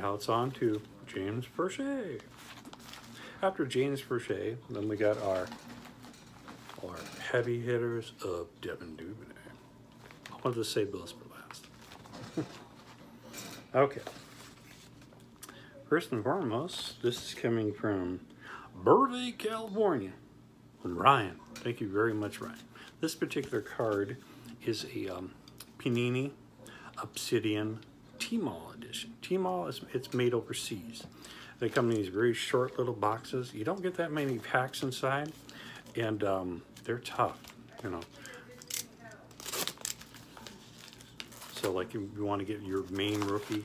Now it's on to James Proche. After James Proche, then we got our our heavy hitters of Devin Duvernay. I wanted to save those for last. okay. First and foremost, this is coming from Burley, California. And Ryan, thank you very much, Ryan. This particular card is a um, Panini Obsidian T-Mall edition. T-Mall is it's made overseas. They come in these very short little boxes. You don't get that many packs inside, and um, they're tough, you know. So like if you want to get your main rookie,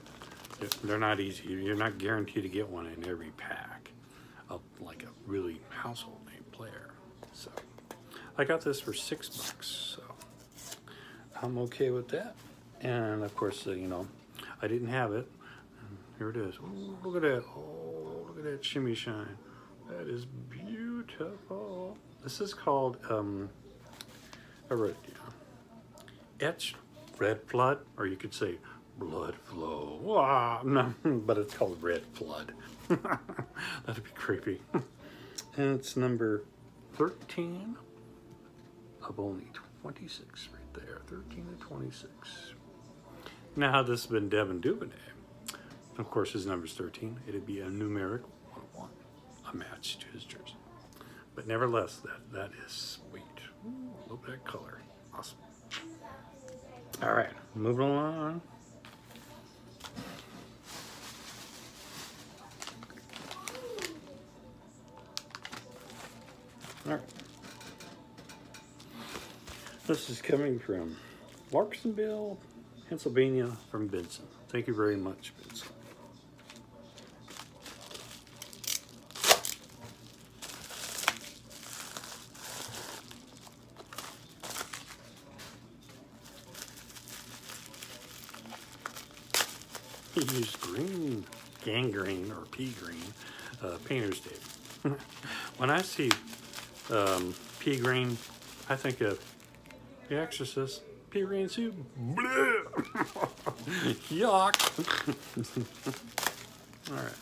they're not easy. You're not guaranteed to get one in every pack of like a really household name player. So I got this for six bucks, so I'm okay with that. And of course, uh, you know, I didn't have it. Here it is. Ooh, look at that. Oh, look at that shimmy shine. That is beautiful. This is called, um, I wrote it down. Etched Red Flood, or you could say Blood Flow. Wow, no, but it's called Red Flood. That'd be creepy. and it's number 13 of only 26 right there. 13 to 26. Now, this been Devin Duvernay, of course, his number's 13. It'd be a numeric 101, a match to his jersey. But nevertheless, that, that is sweet. Ooh, look at that color. Awesome. All right, moving along. All right. This is coming from Larksonville, Pennsylvania, from Benson. Thank you very much, Benson. He used green, gangrene or pea green, uh, painter's tape. when I see um, pea green, I think of The Exorcist, pea soup. Yuck. All right.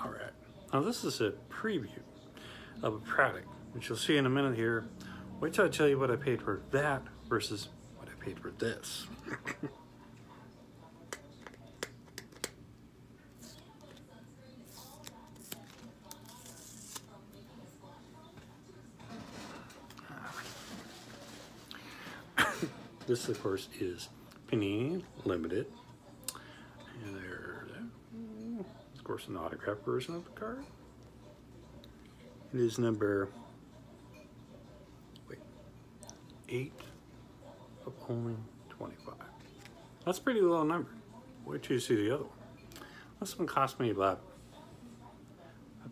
All right. Now this is a preview of a product, which you'll see in a minute here. Wait till I tell you what I paid for that versus what I paid for this. This, of course, is Panini Limited. And there's, of course, an autographed version of the card. It is number wait, eight of only 25. That's pretty low number. Wait till you see the other one. This one cost me about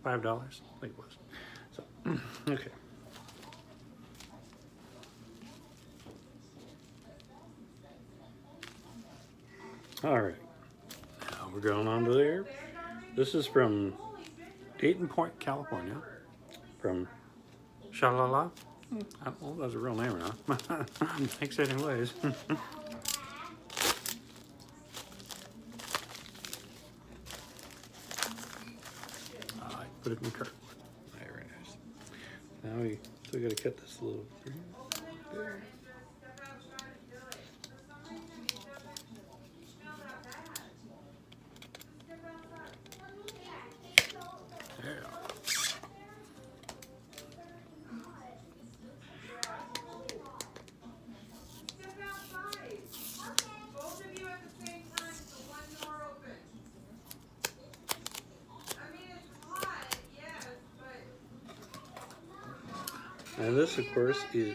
five dollars, I think it was. So, okay. All right, now we're going on to there. This is from Dana Point, California, from Shalala. I don't know if that's a real name or not. Thanks anyways. I put it in the cart. Very nice. Now we still gotta cut this a little. There. And this, of course, is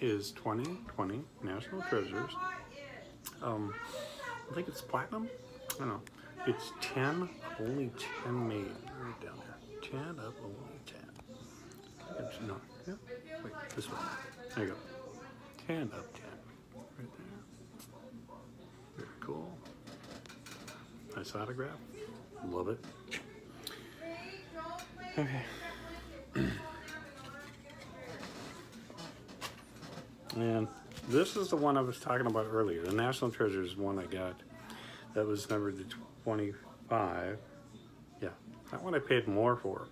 is 2020 National Treasures. Um, I think it's platinum. I don't know. It's 10, only 10 made. Right down there. 10 up, only 10. It's not. Yeah. Wait, this way. There you go. 10 up, 10. Right there. Very cool. Nice autograph. Love it. Okay. And this is the one I was talking about earlier. The National Treasure is one I got that was numbered to 25. Yeah, that one I paid more for.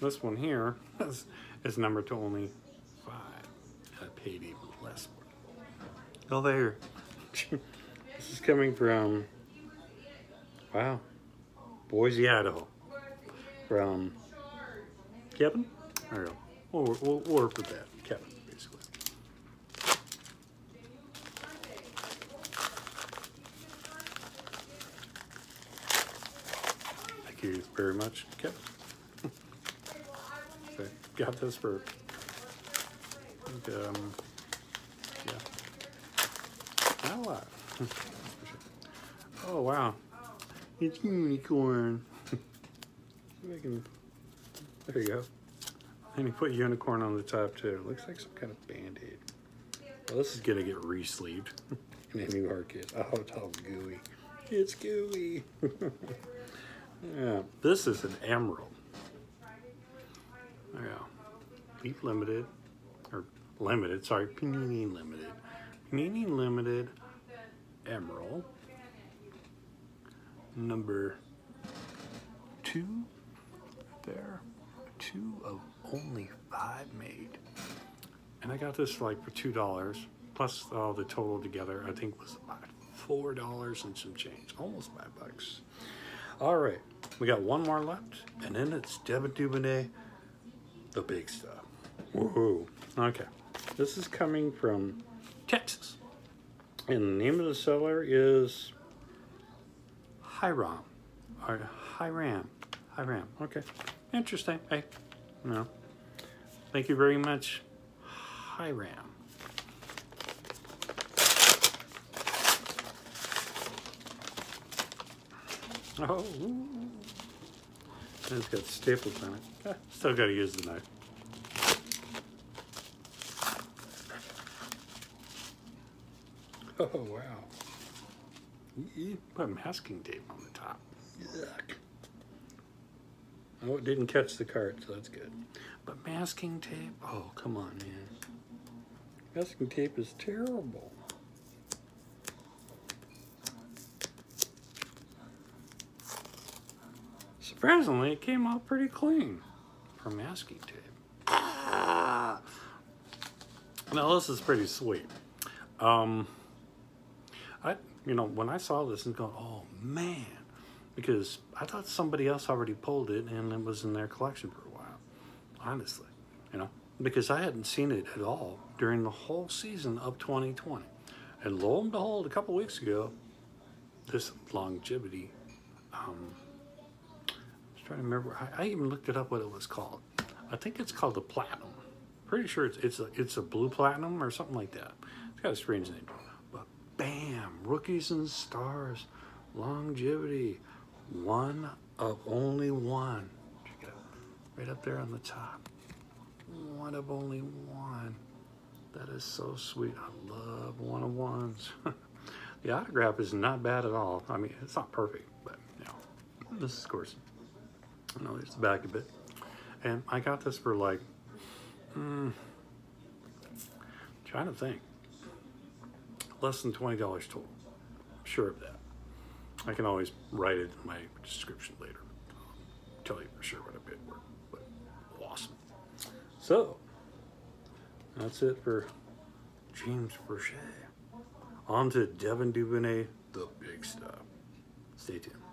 This one here is, is numbered to only five. I paid even less for it. Oh, there. this is coming from, wow, Boise, Idaho. From Kevin? There you go. We'll, we'll, we'll work with that. Kevin, basically. Thank you very much, Kevin. Okay, got this for, um, yeah. Not a lot. oh, wow. It's unicorn. I can, there you go. And you put unicorn on the top too. Looks like some kind of band-aid. Well, this is gonna get re-sleeved in a new hard case. Oh, it's all gooey. It's gooey. Yeah, this is an emerald. Yeah, Leaf Limited, or Limited, sorry, Panini Limited. Panini Limited Emerald. Number two there. Two of only five made. And I got this like for two dollars. Plus all the total together, I think was about four dollars and some change. Almost five bucks. All right, we got one more left, and then it's Devin Duvernay, the big stuff. Woohoo. Okay. This is coming from Texas. And the name of the seller is Hiram. Or Hiram. Hiram. Okay. Interesting. Hey, no. Thank you very much, Hiram. Oh, ooh. It's got staples on it. Still got to use the knife. Oh, wow. You put masking tape on the top. Yuck. Oh, it didn't catch the cart, so that's good. But masking tape, oh, come on, man. Masking tape is terrible. Surprisingly, it came out pretty clean for masking tape. Now, this is pretty sweet. Um, I, you know, when I saw this and go, oh man, because I thought somebody else already pulled it and it was in their collection for a while, honestly, you know, because I hadn't seen it at all during the whole season of 2020. And lo and behold, a couple weeks ago, this longevity, um, trying to remember, I, I even looked it up what it was called. I think it's called the Platinum. Pretty sure it's, it's, a, it's a blue platinum or something like that. It's got a strange name. But bam, rookies and stars, longevity, one of only one. Check it out. Right up there on the top. One of only one. That is so sweet. I love one of ones. the autograph is not bad at all. I mean, it's not perfect, but you know, this is of course. I know there's the back of it. And I got this for like, hmm, trying to think. Less than $20 total. sure of that. I can always write it in my description later. Tell you for sure what I paid for. But awesome. So that's it for James Proche. On to Devin Duvernay, the big stuff. Stay tuned.